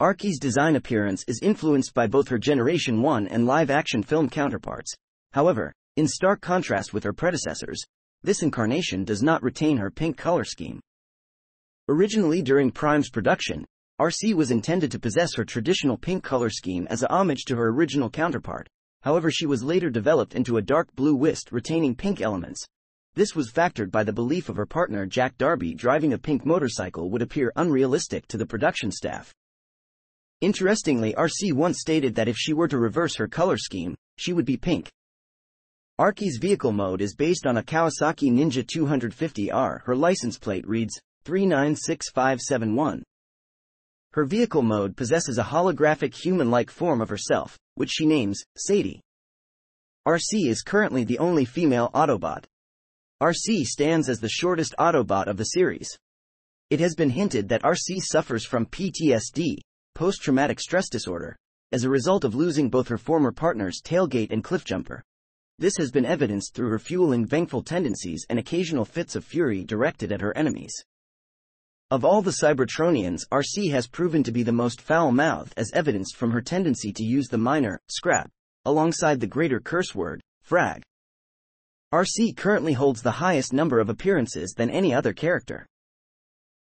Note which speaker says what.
Speaker 1: Arcee's design appearance is influenced by both her Generation 1 and live-action film counterparts. However, in stark contrast with her predecessors, this incarnation does not retain her pink color scheme. Originally during Prime's production, Arcee was intended to possess her traditional pink color scheme as a homage to her original counterpart, however she was later developed into a dark blue whist retaining pink elements. This was factored by the belief of her partner Jack Darby driving a pink motorcycle would appear unrealistic to the production staff. Interestingly, Arcee once stated that if she were to reverse her color scheme, she would be pink. Arcee's vehicle mode is based on a Kawasaki Ninja 250R. Her license plate reads 396571. Her vehicle mode possesses a holographic human-like form of herself, which she names Sadie. Arcee is currently the only female Autobot. Arcee stands as the shortest Autobot of the series. It has been hinted that Arcee suffers from PTSD, post-traumatic stress disorder, as a result of losing both her former partners Tailgate and Cliffjumper. This has been evidenced through her fueling vengeful tendencies and occasional fits of fury directed at her enemies. Of all the Cybertronians, Arcee has proven to be the most foul-mouthed as evidenced from her tendency to use the minor, scrap, alongside the greater curse word, frag. Arcee currently holds the highest number of appearances than any other character.